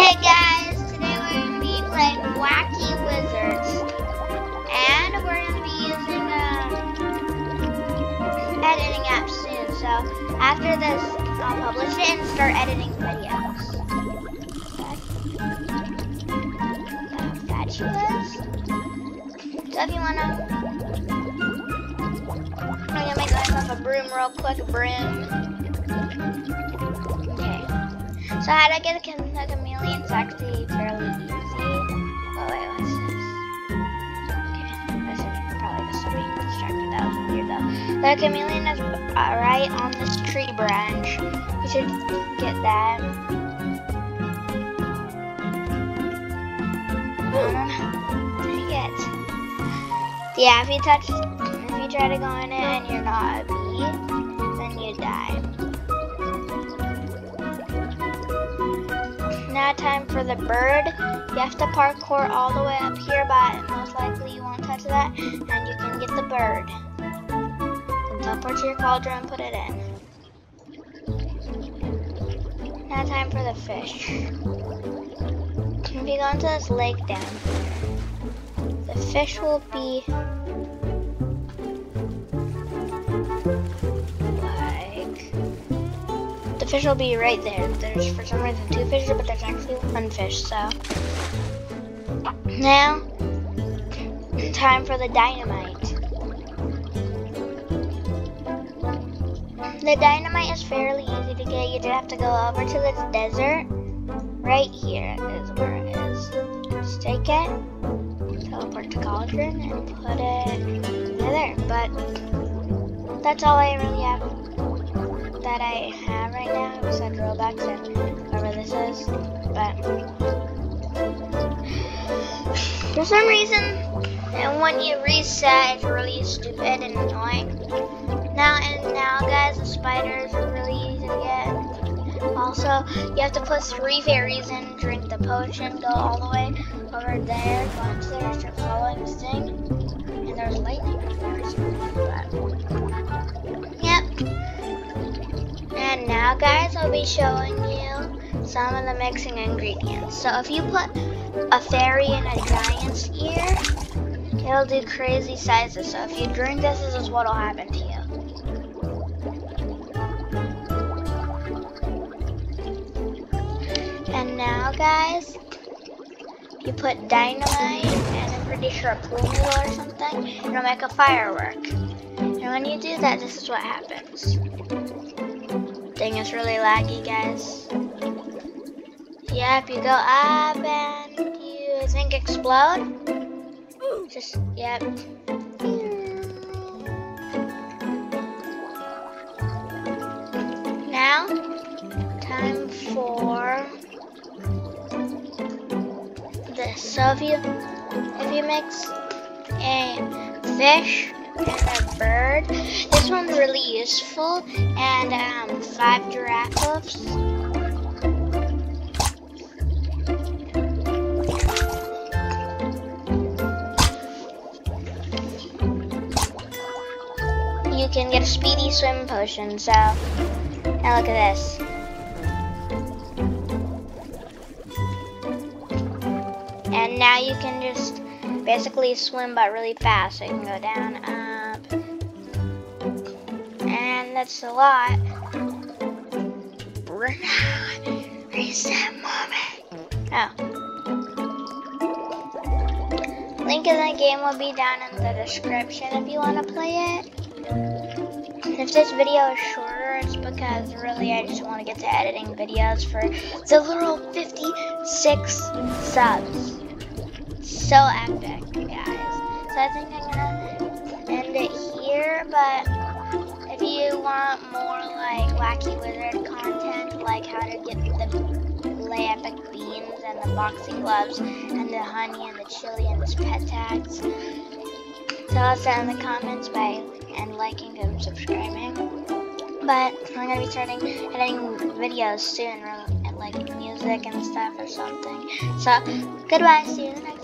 Hey guys, today we're going to be playing Wacky Wizards. And we're going to be using a editing app soon. So after this, I'll publish it and start editing videos. Okay. Fabulous. So if you want to... I'm going to make myself a broom real quick, broom. So how to get a, cham- chameleon is actually fairly easy. Oh wait, what's this? Okay, this is probably just being distracted. That was weird though. The chameleon is uh, right on this tree branch. You should get that. Yeah, if you touch, if you try to go in it and you're not a bee, then you die. Time for the bird. You have to parkour all the way up here, but most likely you won't touch that, and you can get the bird. And teleport to your cauldron and put it in. Now time for the fish. If you go into this lake down the fish will be fish will be right there. There's for some reason two fish, but there's actually one fish. So now, time for the dynamite. The dynamite is fairly easy to get. You just have to go over to this desert. Right here is where it is. Just take it, teleport to cauldron, and put it there. But that's all I really have that I have right now besides Roblox and whatever this is. But for some reason, and when you reset, it's really stupid and annoying. Now and now, guys, the spiders are really easy to get. Also, you have to put three fairies in, drink the potion, go all the way over there, go there, start following this thing, and there's lightning. Now, guys, I'll be showing you some of the mixing ingredients. So if you put a fairy in a giant's ear, it'll do crazy sizes. So if you drink this, this is what'll happen to you. And now, guys, you put dynamite and I'm pretty sure a pool or something, it'll make a firework. And when you do that, this is what happens. Thing is really laggy, guys. Yep, you go up and you, I think, explode. Just, yep. Now, time for this. So if you, if you mix a fish a bird, this one's really useful, and um, five giraffes. you can get a speedy swim potion. So, now look at this. And now you can just basically swim but really fast. So you can go down, up. That's a lot. Reset moment. Oh. Link in the game will be down in the description if you want to play it. If this video is shorter, it's because really I just want to get to editing videos for the little 56 subs. So epic, guys. So I think I'm gonna end it here, but want more like wacky wizard content, like how to get the lay epic beans and the boxing gloves and the honey and the chili and the pet tags, tell us down in the comments by and liking and subscribing. But I'm gonna be starting editing videos soon, like music and stuff or something. So goodbye, see you in the next.